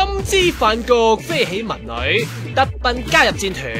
金枝饭局飞起文女，特奔加入战团。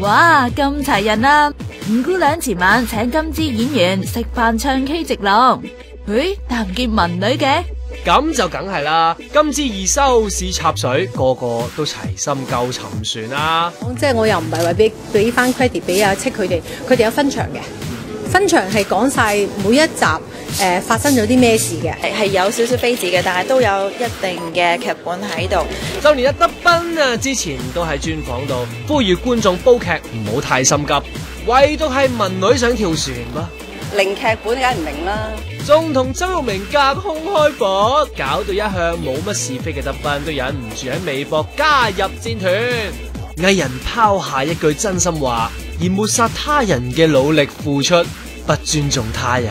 哇，咁齐人啊！五姑娘前晚请金枝演员食饭唱 K 直落。咦，但见文女嘅，咁就梗系啦。金枝二收是插水，个个都齐心救沉船啦。即系我又唔系话俾俾翻 credit 俾阿戚佢哋，佢哋有分场嘅，分场系讲晒每一集。诶，发生咗啲咩事嘅？系有少少非字嘅，但系都有一定嘅剧本喺度。就連一德斌啊，之前都喺专访度呼吁观众煲剧唔好太心急，唯独系文女想跳船啦。零剧本梗唔明啦，仲同周玉明隔空开火，搞到一向冇乜是非嘅德斌都忍唔住喺微博加入战团。艺人抛下一句真心话，而抹杀他人嘅努力付出，不尊重他人。